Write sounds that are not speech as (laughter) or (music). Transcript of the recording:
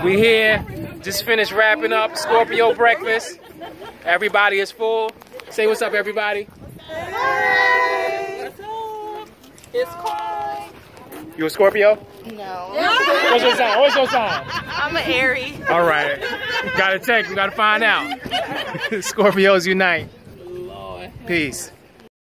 We here, just finished wrapping up Scorpio breakfast. Everybody is full. Say what's up, everybody. It's cold. You a Scorpio? No. What's your sign? What's your sign? I'm an Aries. All right. Gotta check. We gotta find out. (laughs) (laughs) Scorpios unite. Peace.